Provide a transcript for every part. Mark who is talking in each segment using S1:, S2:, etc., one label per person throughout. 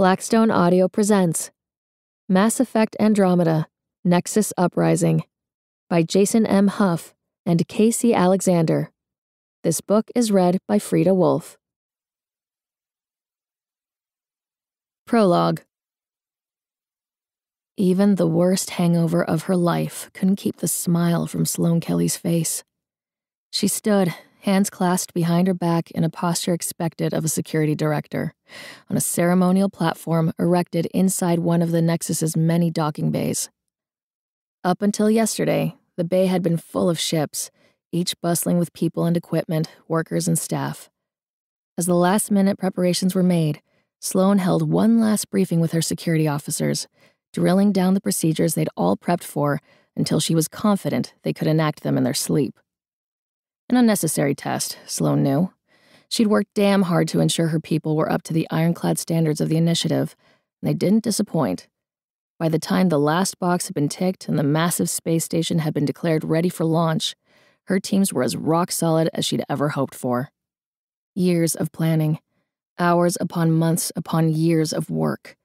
S1: Blackstone Audio presents Mass Effect Andromeda Nexus Uprising by Jason M. Hough and K. C. Alexander. This book is read by Fryda Wolff. Prologue Even the worst hangover of her life couldn't keep the smile from Sloane Kelly's face. She stood, hands clasped behind her back in a posture expected of a security director, on a ceremonial platform erected inside one of the Nexus's many docking bays. Up until yesterday, the bay had been full of ships, each bustling with people and equipment, workers and staff. As the last minute preparations were made, Sloane held one last briefing with her security officers, drilling down the procedures they'd all prepped for until she was confident they could enact them in their sleep. An unnecessary test, Sloane knew. She'd worked damn hard to ensure her people were up to the ironclad standards of the initiative, and they didn't disappoint. By the time the last box had been ticked and the massive space station had been declared ready for launch, her teams were as rock solid as she'd ever hoped for. Years of planning, hours upon months upon years of work,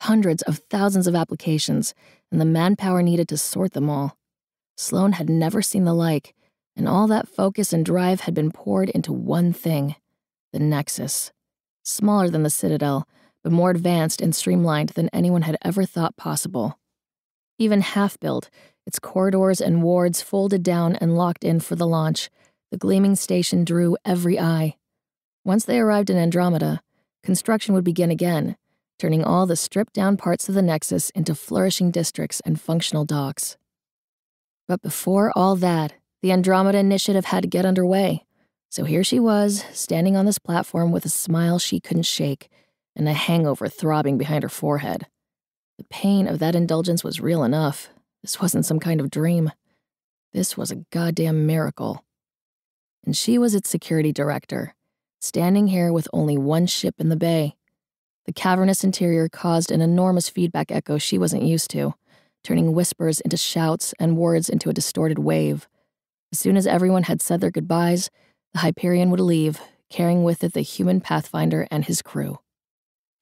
S1: hundreds of thousands of applications, and the manpower needed to sort them all. Sloane had never seen the like, and all that focus and drive had been poured into one thing the Nexus. Smaller than the Citadel, but more advanced and streamlined than anyone had ever thought possible. Even half built, its corridors and wards folded down and locked in for the launch, the gleaming station drew every eye. Once they arrived in Andromeda, construction would begin again, turning all the stripped down parts of the Nexus into flourishing districts and functional docks. But before all that, the Andromeda Initiative had to get underway. So here she was, standing on this platform with a smile she couldn't shake and a hangover throbbing behind her forehead. The pain of that indulgence was real enough. This wasn't some kind of dream. This was a goddamn miracle. And she was its security director, standing here with only one ship in the bay. The cavernous interior caused an enormous feedback echo she wasn't used to, turning whispers into shouts and words into a distorted wave. As soon as everyone had said their goodbyes, the Hyperion would leave, carrying with it the human Pathfinder and his crew.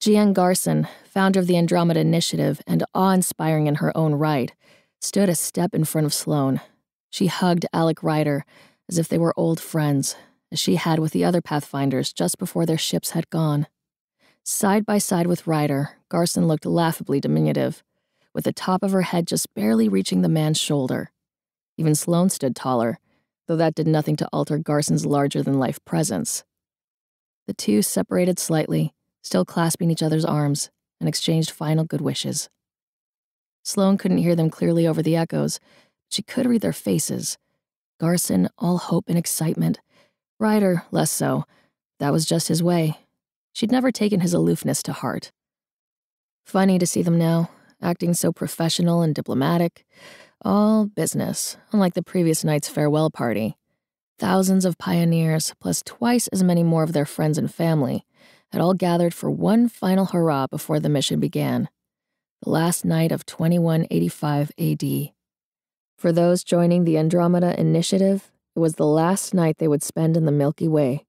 S1: Jien Garson, founder of the Andromeda Initiative and awe inspiring in her own right, stood a step in front of Sloane. She hugged Alec Ryder as if they were old friends, as she had with the other Pathfinders just before their ships had gone. Side by side with Ryder, Garson looked laughably diminutive, with the top of her head just barely reaching the man's shoulder. Even Sloane stood taller, though that did nothing to alter Garson's larger than life presence. The two separated slightly, still clasping each other's arms, and exchanged final good wishes. Sloane couldn't hear them clearly over the echoes, but she could read their faces. Garson, all hope and excitement. Ryder, less so. That was just his way. She'd never taken his aloofness to heart. Funny to see them now, acting so professional and diplomatic. All business, unlike the previous night's farewell party. Thousands of pioneers, plus twice as many more of their friends and family, had all gathered for one final hurrah before the mission began. The last night of 2185 AD. For those joining the Andromeda Initiative, it was the last night they would spend in the Milky Way.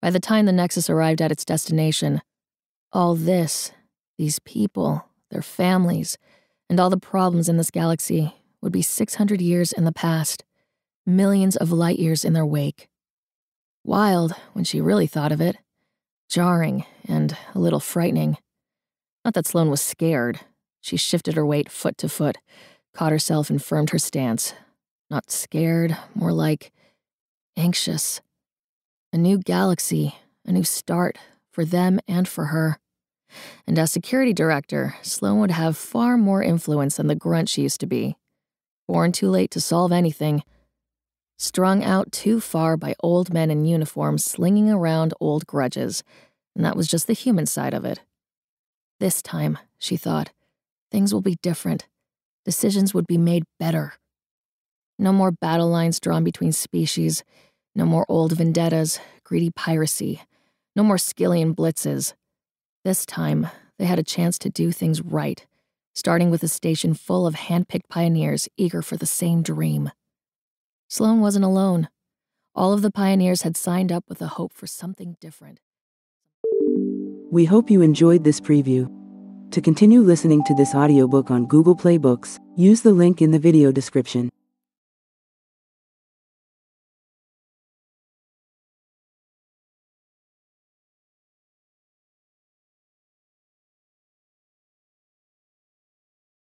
S1: By the time the Nexus arrived at its destination, all this, these people, their families, and all the problems in this galaxy would be 600 years in the past, millions of light years in their wake. Wild when she really thought of it, jarring and a little frightening. Not that Sloane was scared. She shifted her weight foot to foot, caught herself, and firmed her stance. Not scared, more like anxious. A new galaxy, a new start for them and for her. And as security director, Sloane would have far more influence than the grunt she used to be. Born too late to solve anything, strung out too far by old men in uniforms slinging around old grudges, and that was just the human side of it. This time, she thought, things will be different. Decisions would be made better. No more battle lines drawn between species, no more old vendettas, greedy piracy, no more Skyllian blitzes. This time, they had a chance to do things right, starting with a station full of hand-picked pioneers eager for the same dream. Sloane wasn't alone. All of the pioneers had signed up with a hope for something different.
S2: We hope you enjoyed this preview. To continue listening to this audiobook on Google Play Books, use the link in the video description.